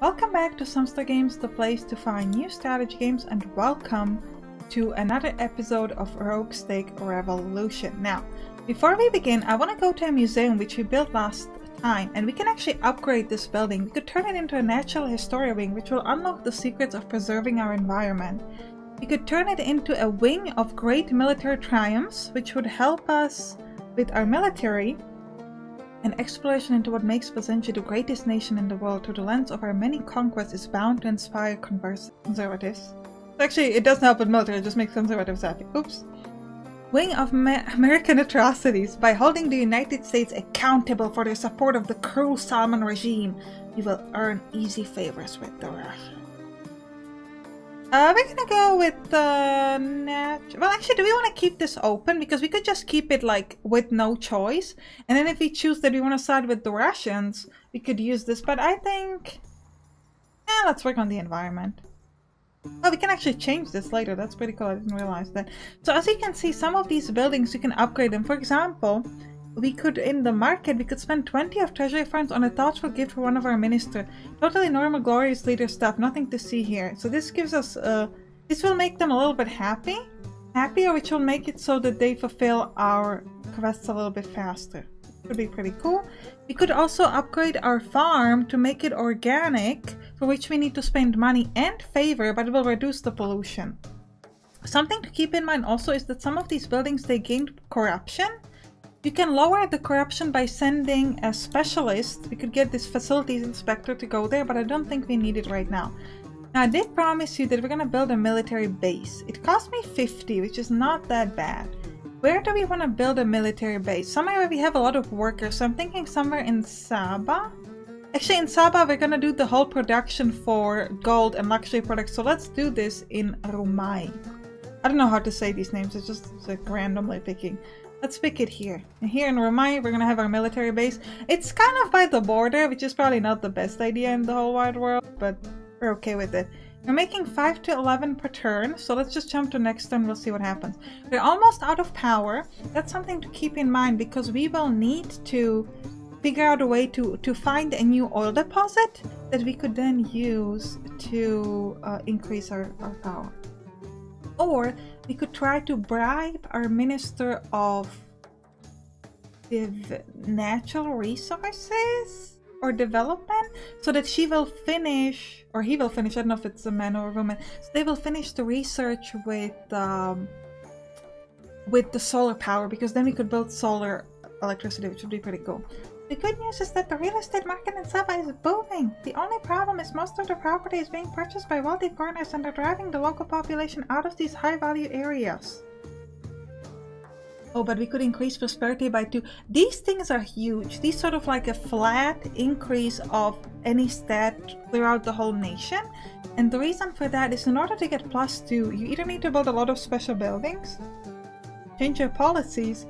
Welcome back to Sampstra Games, the place to find new strategy games, and welcome to another episode of Rogue State Revolution. Now, before we begin, I want to go to a museum which we built last time, and we can actually upgrade this building. We could turn it into a natural historia wing, which will unlock the secrets of preserving our environment. We could turn it into a wing of great military triumphs, which would help us with our military an exploration into what makes Basenji the greatest nation in the world through the lens of our many conquests is bound to inspire conservatives. Actually, it doesn't help with military, it just makes conservatives happy. Oops. Wing of Ma American atrocities. By holding the United States accountable for their support of the cruel Salman regime, you will earn easy favors with the Russians. Uh, we're gonna go with the nat. Well, actually, do we want to keep this open? Because we could just keep it like with no choice. And then if we choose that we want to side with the Russians, we could use this. But I think... Yeah, let's work on the environment. Oh, we can actually change this later. That's pretty cool. I didn't realize that. So as you can see, some of these buildings, you can upgrade them. For example, we could, in the market, we could spend 20 of treasury funds on a thoughtful gift for one of our minister. Totally normal, glorious leader stuff. Nothing to see here. So this gives us, uh, this will make them a little bit happy. Happier, which will make it so that they fulfill our quests a little bit faster. Would be pretty cool. We could also upgrade our farm to make it organic, for which we need to spend money and favor, but it will reduce the pollution. Something to keep in mind also is that some of these buildings, they gained corruption. You can lower the corruption by sending a specialist. We could get this facilities inspector to go there, but I don't think we need it right now. Now, I did promise you that we're going to build a military base. It cost me 50, which is not that bad. Where do we want to build a military base? Somewhere where we have a lot of workers, so I'm thinking somewhere in Saba. Actually, in Saba, we're going to do the whole production for gold and luxury products, so let's do this in Rumai. I don't know how to say these names, it's just like randomly picking. Let's pick it here. And here in Romai, we're gonna have our military base. It's kind of by the border, which is probably not the best idea in the whole wide world, but we're okay with it. We're making 5 to 11 per turn, so let's just jump to next turn, we'll see what happens. We're almost out of power. That's something to keep in mind because we will need to figure out a way to, to find a new oil deposit that we could then use to uh, increase our, our power. Or we could try to bribe our Minister of Natural Resources or Development so that she will finish, or he will finish, I don't know if it's a man or a woman, so they will finish the research with um, with the solar power because then we could build solar electricity which would be pretty cool. The good news is that the real estate market in Saba is booming. The only problem is most of the property is being purchased by wealthy foreigners and are driving the local population out of these high value areas. Oh, but we could increase prosperity by two. These things are huge. These sort of like a flat increase of any stat throughout the whole nation. And the reason for that is in order to get plus two, you either need to build a lot of special buildings, change your policies,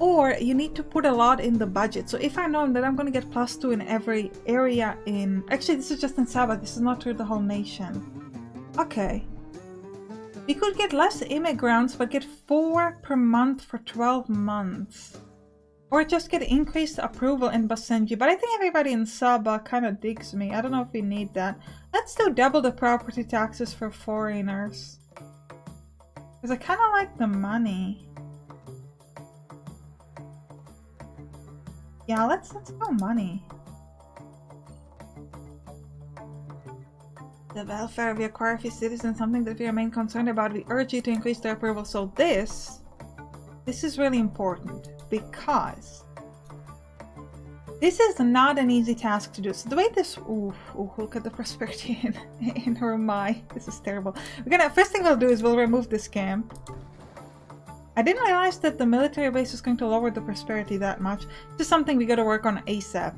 or you need to put a lot in the budget. So if I know that I'm going to get plus two in every area in... Actually, this is just in Sabah. This is not through the whole nation. Okay. We could get less immigrants, but get four per month for 12 months. Or just get increased approval in Basenji. But I think everybody in Sabah kind of digs me. I don't know if we need that. Let's do double the property taxes for foreigners. Because I kind of like the money. Yeah, let's let's go money. The welfare of your Karifi citizens something that we remain concerned about. We urge you to increase their approval. So this, this is really important because this is not an easy task to do. So the way this, ooh, ooh look at the prosperity in, in her my. This is terrible. We're gonna, first thing we'll do is we'll remove this camp. I didn't realize that the military base was going to lower the prosperity that much. This is something we gotta work on ASAP.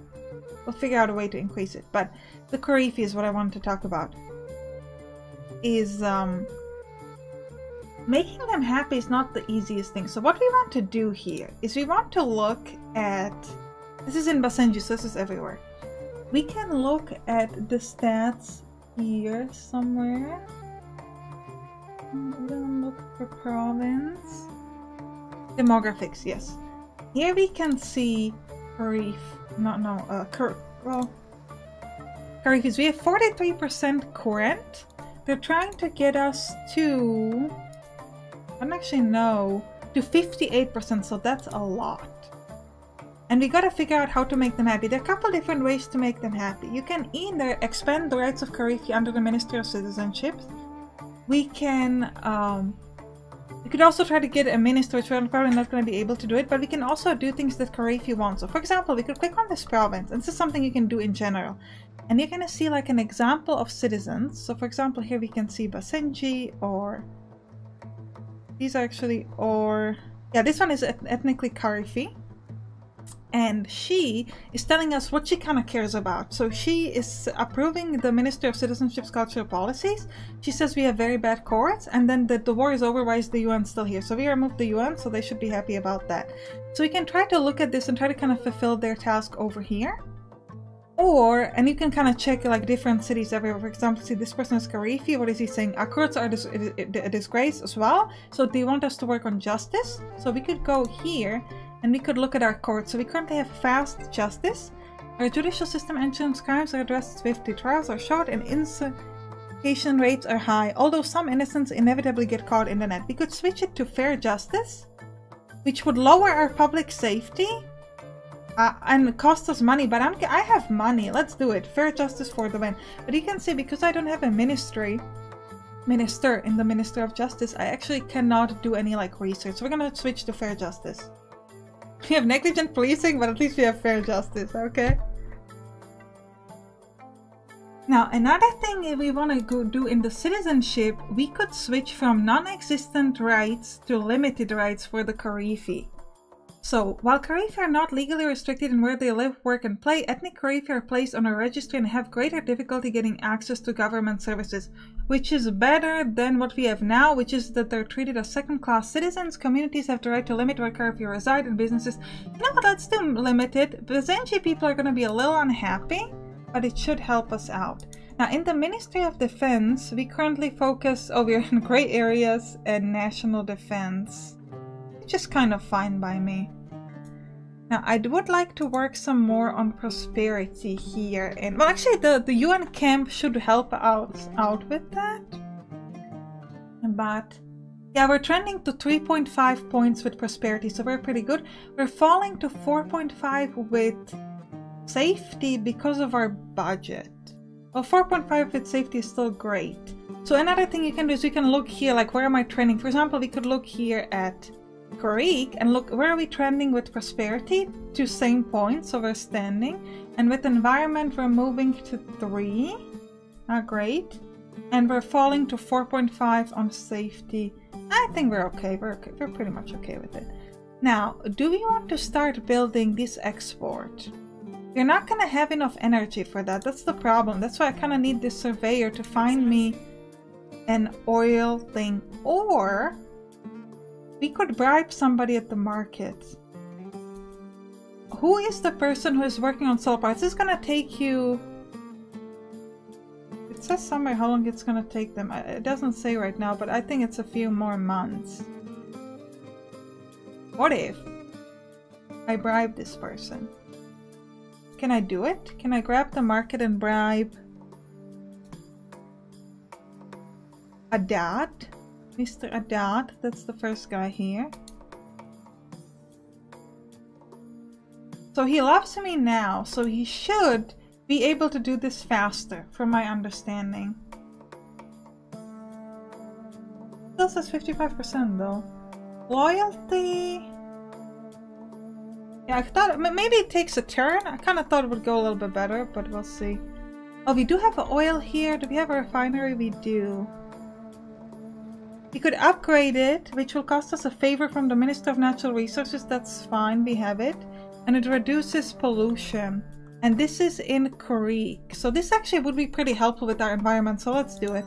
We'll figure out a way to increase it. But the Karifi is what I wanted to talk about. Is, um... Making them happy is not the easiest thing. So what we want to do here is we want to look at... This is in Basenji, so this is everywhere. We can look at the stats here somewhere. I'm gonna look for province. Demographics, yes. Here we can see Karif, not no, uh, Kur, well, Karifis. We have 43% current. They're trying to get us to... I don't actually know. To 58%, so that's a lot. And we gotta figure out how to make them happy. There are a couple different ways to make them happy. You can either expand the rights of Karifi under the Ministry of Citizenship. We can um, we could also try to get a minister, which we're probably not going to be able to do it, but we can also do things that Karifi wants. So for example, we could click on this province, and this is something you can do in general. And you're going to see like an example of citizens. So for example, here we can see Basenji or these are actually, or yeah, this one is ethnically Karifi and she is telling us what she kind of cares about. So she is approving the Minister of Citizenship's cultural policies. She says we have very bad courts, and then that the war is over, why is the UN still here? So we removed the UN, so they should be happy about that. So we can try to look at this and try to kind of fulfill their task over here. Or, and you can kind of check like different cities everywhere. For example, see this person is Karifi. What is he saying? Our courts are dis a disgrace as well. So they want us to work on justice. So we could go here and we could look at our courts. So we currently have fast justice. Our judicial system ensures crimes are addressed swiftly, trials are short, and inculpation rates are high, although some innocents inevitably get caught in the net. We could switch it to fair justice, which would lower our public safety uh, and cost us money, but I'm, I have money. Let's do it. Fair justice for the win. But you can see, because I don't have a ministry, minister in the Minister of Justice, I actually cannot do any like research. So we're gonna switch to fair justice. We have negligent policing, but at least we have fair justice, okay? Now, another thing if we want to go do in the citizenship, we could switch from non-existent rights to limited rights for the Karifi. So, while Karifi are not legally restricted in where they live, work, and play, ethnic Karifi are placed on a registry and have greater difficulty getting access to government services, which is better than what we have now, which is that they're treated as second-class citizens. Communities have the right to limit where Karifi reside, and businesses, you know what, let's do limited. Basenji people are going to be a little unhappy, but it should help us out. Now, in the Ministry of Defense, we currently focus, over in gray areas and national defense just kind of fine by me. Now, I would like to work some more on prosperity here. And well, actually, the, the UN camp should help out, out with that. But yeah, we're trending to 3.5 points with prosperity, so we're pretty good. We're falling to 4.5 with safety because of our budget. Well, 4.5 with safety is still great. So another thing you can do is you can look here, like where am I trending? For example, we could look here at Greek and look where are we trending with prosperity? To same point so we're standing and with environment we're moving to 3 not great. And we're falling to 4.5 on safety. I think we're okay we're, okay. we're pretty much okay with it. Now do we want to start building this export? You're not gonna have enough energy for that that's the problem that's why I kind of need this surveyor to find me an oil thing. Or we could bribe somebody at the market. Who is the person who is working on solar power? This is gonna take you... It says somewhere how long it's gonna take them. It doesn't say right now, but I think it's a few more months. What if I bribe this person? Can I do it? Can I grab the market and bribe a dad? Mr. Adad, that's the first guy here. So he loves me now, so he should be able to do this faster, from my understanding. Still says 55% though. Loyalty... Yeah, I thought maybe it takes a turn. I kind of thought it would go a little bit better, but we'll see. Oh, we do have oil here. Do we have a refinery? We do. We could upgrade it, which will cost us a favor from the Minister of Natural Resources. That's fine, we have it. And it reduces pollution. And this is in Korea. So this actually would be pretty helpful with our environment, so let's do it.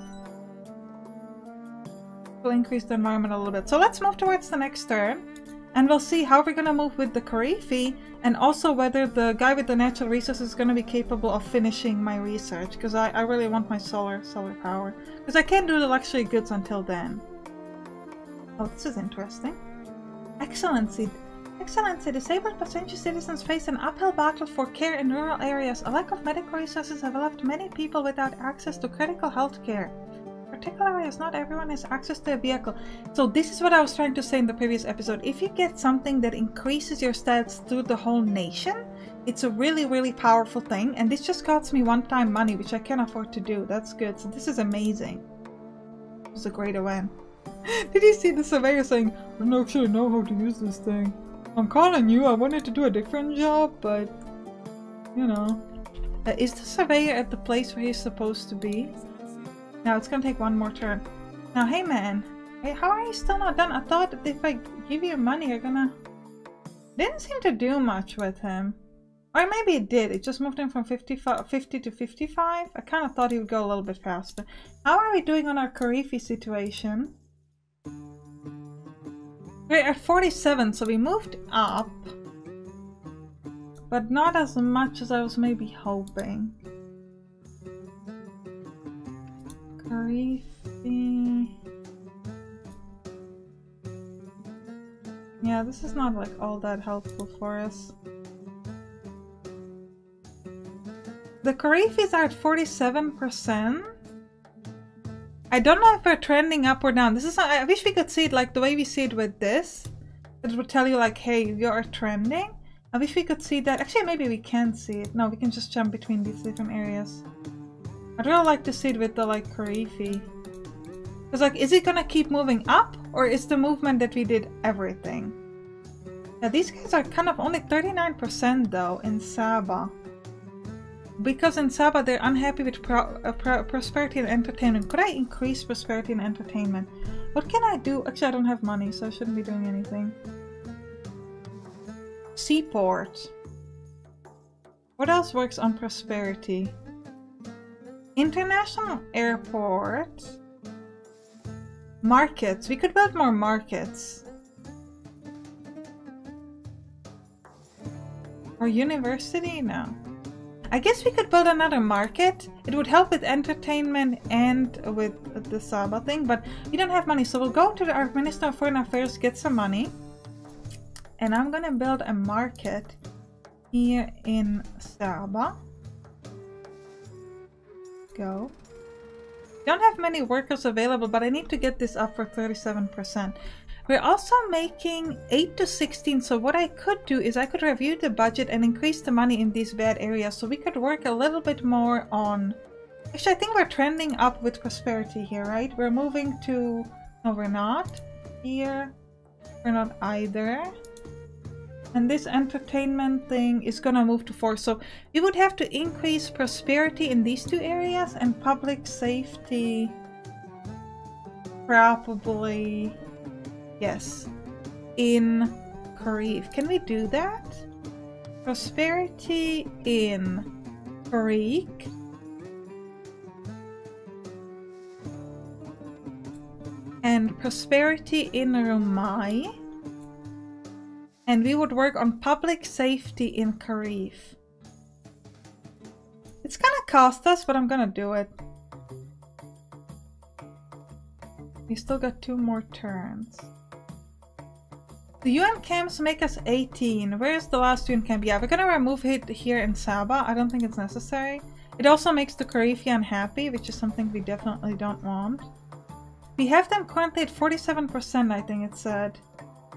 We'll increase the environment a little bit. So let's move towards the next turn. And we'll see how we're going to move with the Karifi and also whether the guy with the natural resources is going to be capable of finishing my research because I, I really want my solar solar power because I can't do the luxury goods until then. Oh, this is interesting. Excellency. Excellency, disabled passenger citizens face an uphill battle for care in rural areas. A lack of medical resources have left many people without access to critical health care. Particularly as not everyone has access to a vehicle. So this is what I was trying to say in the previous episode. If you get something that increases your stats through the whole nation, it's a really, really powerful thing. And this just costs me one-time money, which I can afford to do. That's good. So this is amazing. It was a great event. Did you see the surveyor saying, I don't actually know how to use this thing. I'm calling you, I wanted to do a different job, but, you know. Uh, is the surveyor at the place where he's supposed to be? Now it's gonna take one more turn. Now, hey man, hey, how are you still not done? I thought if I give you money, you're gonna... Didn't seem to do much with him. Or maybe it did. It just moved him from 50, 50 to 55. I kind of thought he would go a little bit faster. How are we doing on our Karifi situation? We're at 47, so we moved up. But not as much as I was maybe hoping. Karifi... Yeah, this is not like all that helpful for us. The Karifis are at 47%. I don't know if we're trending up or down. This is I wish we could see it like the way we see it with this. It would tell you like, hey, you're trending. I wish we could see that. Actually, maybe we can see it. No, we can just jump between these different areas. I'd really like to see it with the like Karifi. Because like, is it gonna keep moving up? Or is the movement that we did everything? Yeah, these guys are kind of only 39% though in Saba. Because in Saba they're unhappy with pro uh, pro prosperity and entertainment. Could I increase prosperity and entertainment? What can I do? Actually, I don't have money, so I shouldn't be doing anything. Seaport. What else works on prosperity? International airport. Markets. We could build more markets. Or university? No. I guess we could build another market. It would help with entertainment and with the Saba thing, but we don't have money. So we'll go to our Minister of Foreign Affairs, get some money. And I'm gonna build a market here in Saba. Go. Don't have many workers available, but I need to get this up for 37%. We're also making 8 to 16, so what I could do is I could review the budget and increase the money in these bad areas so we could work a little bit more on... Actually, I think we're trending up with prosperity here, right? We're moving to... No, we're not. Here. We're not either. And this entertainment thing is gonna move to 4, so we would have to increase prosperity in these two areas and public safety... Probably Yes. In Karif. Can we do that? Prosperity in Karif. And prosperity in Rumai. And we would work on public safety in Karif. It's gonna cost us, but I'm gonna do it. We still got two more turns. The UN camps make us 18. Where's the last UN camp? Yeah, we're gonna remove it here in Saba. I don't think it's necessary. It also makes the Karifi unhappy, which is something we definitely don't want. We have them currently at 47%, I think it said.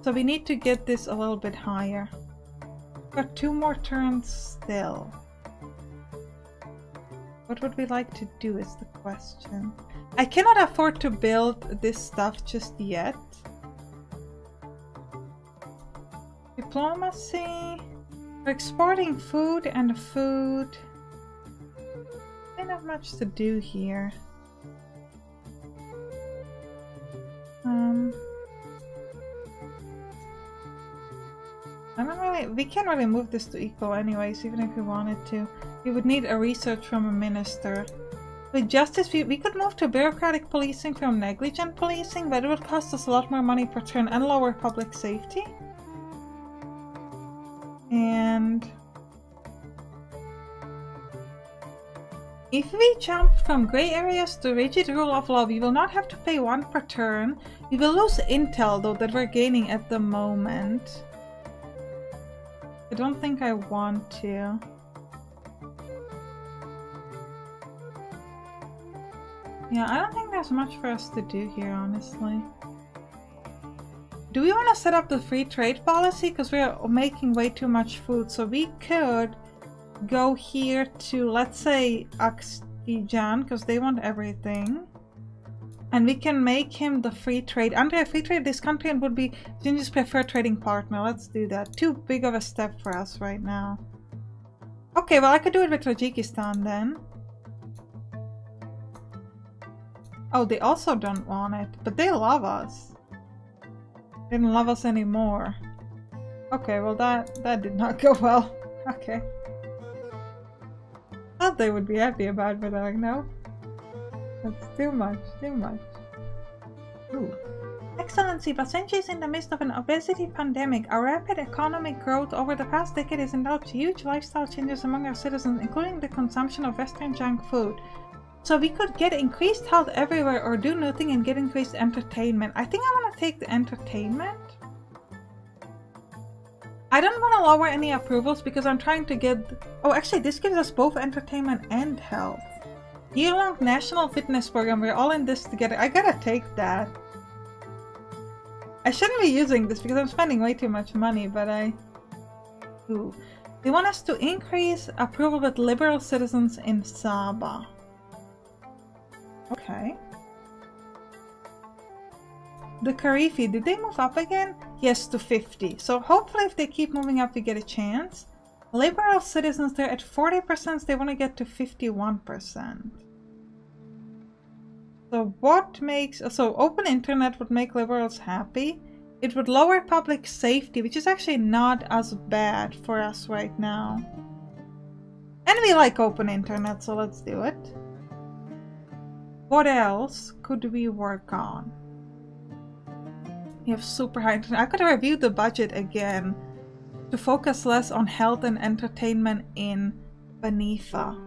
So we need to get this a little bit higher. Got two more turns still. What would we like to do is the question. I cannot afford to build this stuff just yet. Diplomacy. We're exporting food and food. Don't have much to do here. Um, I don't really. We can't really move this to equal, anyways, even if we wanted to. We would need a research from a minister. With justice, we, we could move to bureaucratic policing from negligent policing, but it would cost us a lot more money per turn and lower public safety. And if we jump from gray areas to rigid rule of law, we will not have to pay one per turn. We will lose intel though that we're gaining at the moment. I don't think I want to. Yeah, I don't think there's much for us to do here, honestly. Do we want to set up the free trade policy? Because we're making way too much food. So we could go here to, let's say, Azerbaijan, because they want everything. And we can make him the free trade. Under free trade, this country and would be Ginger's preferred trading partner. Let's do that. Too big of a step for us right now. Okay, well I could do it with Tajikistan then. Oh, they also don't want it, but they love us. Don't love us anymore. Okay, well that that did not go well. Okay. Thought they would be happy about it, but they're like, no. That's too much, too much. Ooh. Excellency, Basenji is in the midst of an obesity pandemic. Our rapid economic growth over the past decade has involved huge lifestyle changes among our citizens, including the consumption of Western junk food. So we could get increased health everywhere or do nothing and get increased entertainment. I think I want to take the entertainment. I don't want to lower any approvals because I'm trying to get... Oh, actually, this gives us both entertainment and health. Year-long national fitness program. We're all in this together. I gotta take that. I shouldn't be using this because I'm spending way too much money, but I... Ooh. They want us to increase approval with liberal citizens in Sabah. Okay. The Karifi, did they move up again? Yes, to 50. So hopefully if they keep moving up, we get a chance. Liberal citizens, they're at 40%, they want to get to 51%. So what makes... So open internet would make liberals happy. It would lower public safety, which is actually not as bad for us right now. And we like open internet, so let's do it. What else could we work on? We have super high. I could review the budget again to focus less on health and entertainment in Banifa.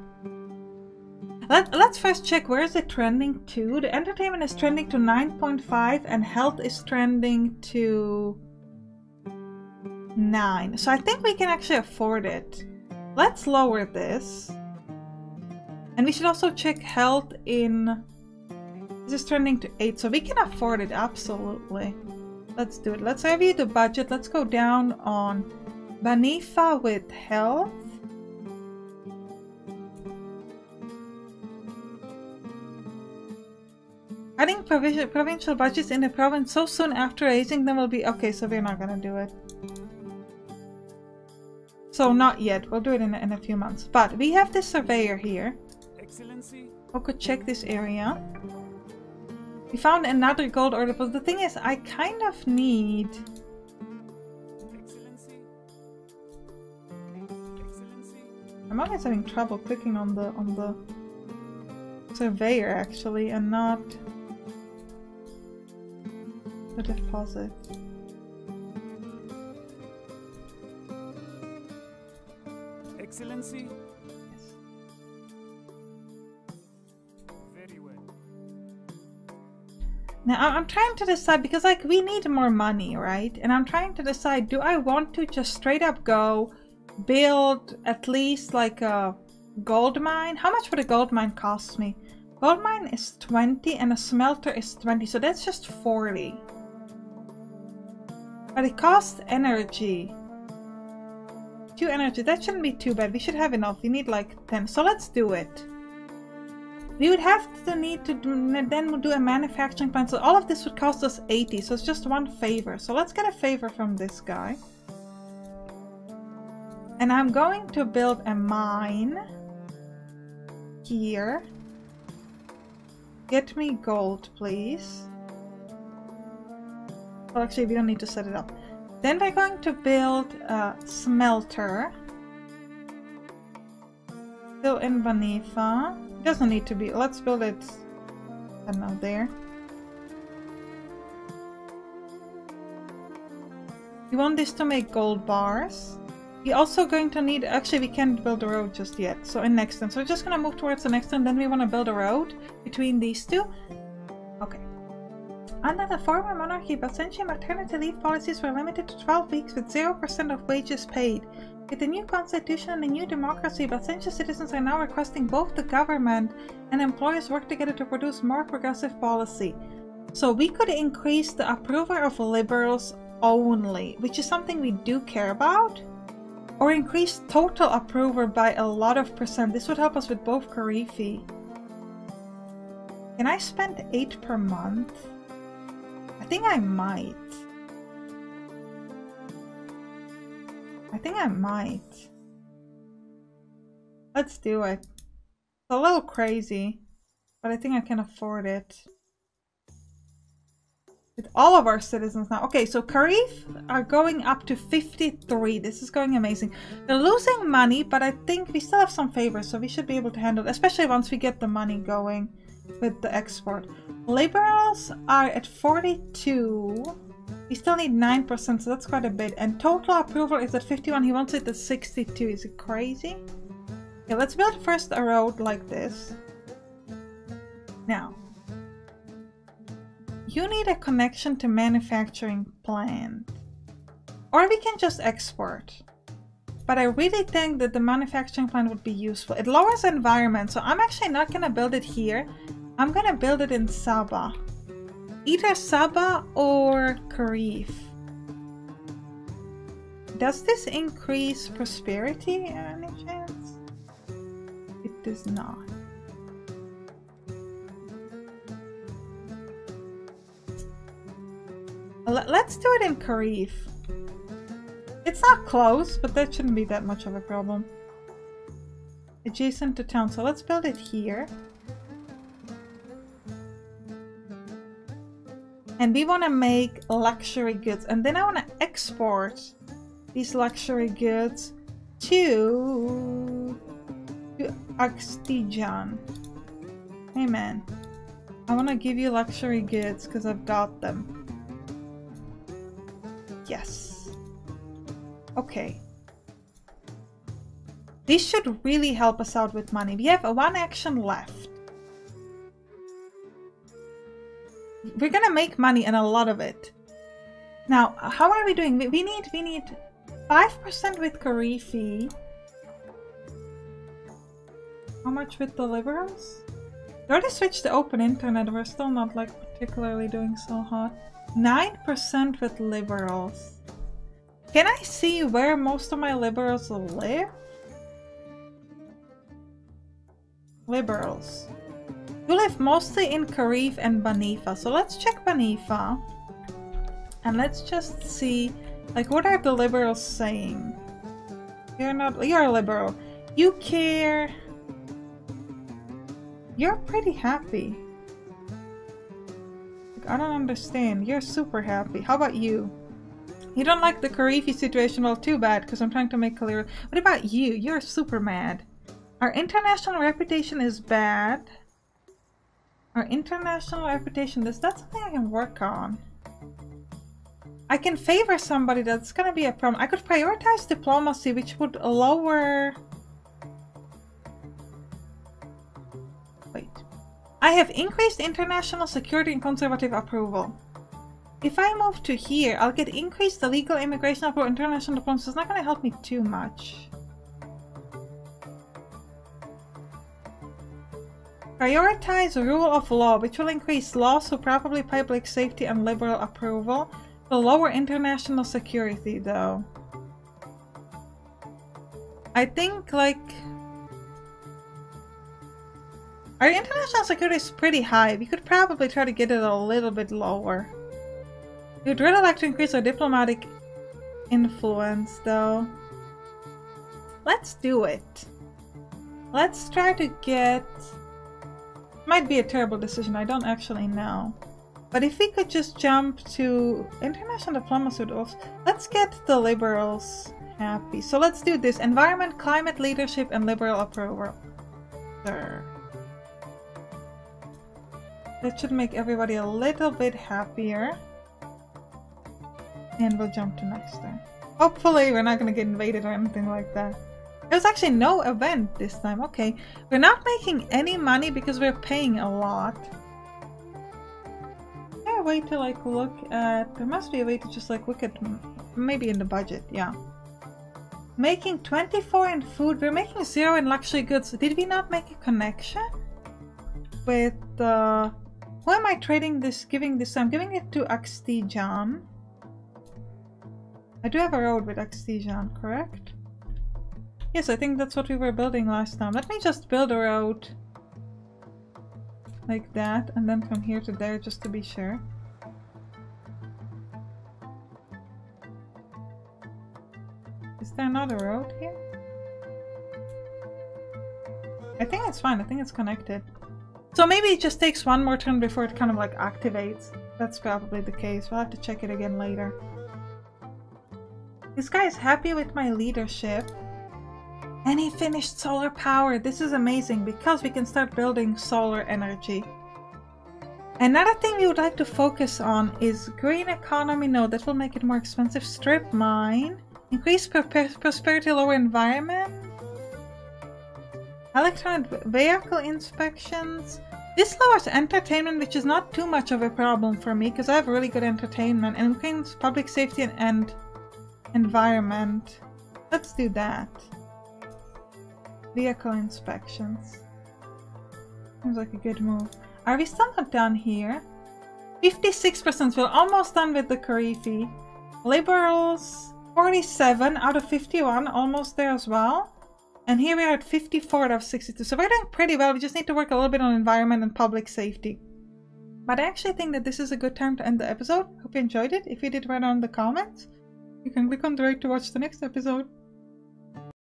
Let, let's first check where is it trending to. The entertainment is trending to 9.5 and health is trending to 9. So I think we can actually afford it. Let's lower this. And we should also check health in... This is trending to 8, so we can afford it, absolutely. Let's do it. Let's review the budget. Let's go down on Banifa with health. Adding provincial budgets in the province so soon after raising them will be... Okay, so we're not gonna do it. So not yet. We'll do it in, in a few months. But we have this surveyor here. Could check this area. We found another gold ore deposit. The thing is, I kind of need... I'm always having trouble clicking on the on the surveyor actually and not the deposit. Excellency. Now I'm trying to decide because like we need more money, right? And I'm trying to decide, do I want to just straight up go build at least like a gold mine? How much would a gold mine cost me? Gold mine is 20 and a smelter is 20, so that's just 40. But it costs energy. Two energy, that shouldn't be too bad. We should have enough. We need like 10. So let's do it. We would have to need to do, then do a manufacturing plant. So all of this would cost us 80. So it's just one favor. So let's get a favor from this guy. And I'm going to build a mine here. Get me gold, please. Well, actually, we don't need to set it up. Then we're going to build a smelter. Still in Banifa. Doesn't need to be. Let's build it, I don't know, there. We want this to make gold bars. We're also going to need, actually we can't build a road just yet, so in next turn. So we're just gonna move towards the next turn, then we want to build a road between these two. Okay. Under the former monarchy, Basenji maternity leave policies were limited to 12 weeks with 0% of wages paid. With the new constitution and the new democracy, Basenji citizens are now requesting both the government and employers work together to produce more progressive policy. So we could increase the approval of liberals only, which is something we do care about. Or increase total approval by a lot of percent. This would help us with both Karifi. Can I spend 8 per month? I think I might. Think I might. Let's do it. It's a little crazy, but I think I can afford it with all of our citizens now. Okay, so Karif are going up to 53. This is going amazing. They're losing money, but I think we still have some favors, so we should be able to handle it, especially once we get the money going with the export. Liberals are at 42. We still need 9%, so that's quite a bit. And total approval is at 51. He wants it at 62. Is it crazy? Okay, let's build first a road like this. Now, you need a connection to manufacturing plant. Or we can just export. But I really think that the manufacturing plant would be useful. It lowers environment, so I'm actually not going to build it here. I'm going to build it in Saba. Either Saba or Karif. Does this increase prosperity any chance? It does not. Let's do it in Karif. It's not close, but that shouldn't be that much of a problem. Adjacent to town, so let's build it here. And we want to make luxury goods. And then I want to export these luxury goods to, to Akstijan. Hey man, I want to give you luxury goods because I've got them. Yes. Okay. This should really help us out with money. We have one action left. We're gonna make money and a lot of it. Now, how are we doing? We need we need 5% with Karifi. How much with the liberals? They already switched to open internet. We're still not like particularly doing so hot. 9% with liberals. Can I see where most of my liberals live? Liberals. You live mostly in Karif and Banifa. So let's check Banifa. And let's just see, like, what are the liberals saying? You're not, you're a liberal. You care. You're pretty happy. I don't understand. You're super happy. How about you? You don't like the Karifi situation? Well, too bad, because I'm trying to make clear. What about you? You're super mad. Our international reputation is bad. International reputation, is that something I can work on? I can favor somebody that's gonna be a problem. I could prioritize diplomacy, which would lower Wait. I have increased international security and conservative approval. If I move to here, I'll get increased legal immigration approval international diplomacy. It's not going to help me too much. Prioritize rule of law, which will increase laws so probably public safety and liberal approval. Will lower international security, though. I think, like, our international security is pretty high. We could probably try to get it a little bit lower. We would really like to increase our diplomatic influence, though. Let's do it. Let's try to get... Might be a terrible decision, I don't actually know. But if we could just jump to international diplomacy, let's get the liberals happy. So let's do this. Environment, climate, leadership, and liberal approval. That should make everybody a little bit happier. And we'll jump to next turn. Hopefully we're not going to get invaded or anything like that. There's actually no event this time. Okay. We're not making any money because we're paying a lot. there a way to like look at... There must be a way to just like look at... Maybe in the budget, yeah. Making 24 in food. We're making 0 in luxury goods. Did we not make a connection? With uh... Who am I trading this, giving this? I'm giving it to Axtijan. I do have a road with Axtijan, correct? Yes, I think that's what we were building last time. Let me just build a road like that and then from here to there just to be sure. Is there another road here? I think it's fine. I think it's connected. So maybe it just takes one more turn before it kind of like activates. That's probably the case. We'll have to check it again later. This guy is happy with my leadership. And he finished solar power. This is amazing because we can start building solar energy. Another thing we would like to focus on is green economy. No, that will make it more expensive. Strip mine. Increase prosperity, lower environment. Electronic vehicle inspections. This lowers entertainment, which is not too much of a problem for me because I have really good entertainment and increases public safety and, and environment. Let's do that. Vehicle inspections. Seems like a good move. Are we still not done here? 56%. We're almost done with the Karifi. Liberals, 47 out of 51. Almost there as well. And here we are at 54 out of 62. So we're doing pretty well. We just need to work a little bit on environment and public safety. But I actually think that this is a good time to end the episode. Hope you enjoyed it. If you did, write down in the comments. You can click on the right to watch the next episode.